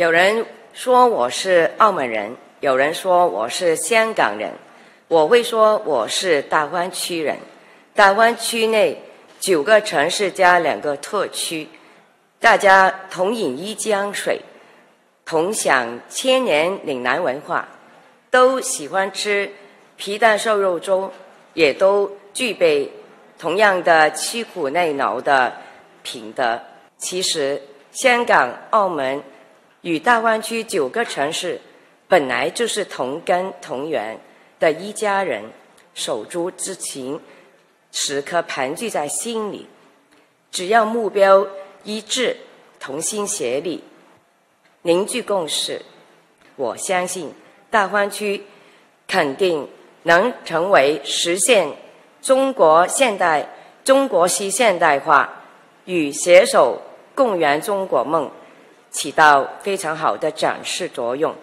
有人说我是澳门人，有人说我是香港人，我会说我是大湾区人。大湾区内九个城市加两个特区，大家同饮一江水，同享千年岭南文化，都喜欢吃皮蛋瘦肉粥，也都具备同样的吃苦耐劳的品德。其实，香港、澳门。与大湾区九个城市本来就是同根同源的一家人，手足之情时刻盘踞在心里。只要目标一致，同心协力，凝聚共识，我相信大湾区肯定能成为实现中国现代中国式现代化与携手共圆中国梦。起到非常好的展示作用。